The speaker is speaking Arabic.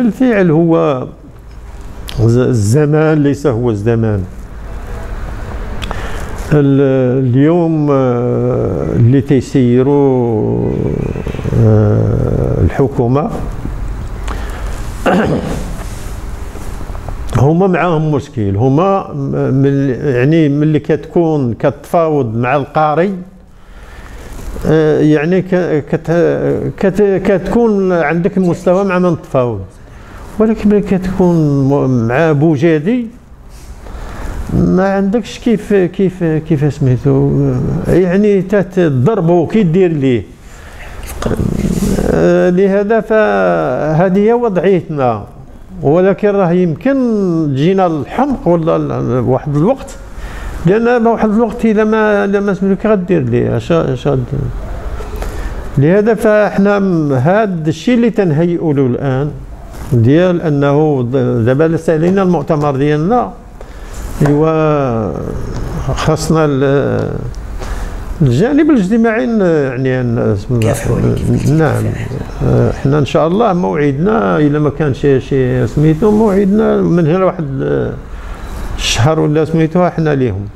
الفعل هو الزمان ليس هو الزمان. اليوم آه، اللي تيسيروا آه، الحكومة هما معاهم مشكل. هما من يعني ملي كتكون كتفاوض مع القاري آه، يعني كت كت كتكون عندك مستوى مع من تفاوض. ولكن ملي كتكون مع بوجادي ما عندكش كيف كيف كيف سميتو؟ يعني تضربو كي دير ليه. آه، لهذا فهذه هي وضعيتنا. ولكن راه يمكن تجينا الحمق ولا واحد الوقت. لأن واحد الوقت اذا ما اذا ما سميتو غدير ليه. اش اش لهذا فاحنا هذا الشيء اللي تنهيئوا له الآن ديال أنه دابا سالينا المؤتمر ديالنا إيوا خاصنا الجانب الاجتماعي يعني نعم. إحنا إن شاء الله موعدنا إلا ما كان شي شي سميتو موعدنا من هنا واحد الشهر ولا سميتوها إحنا ليهم.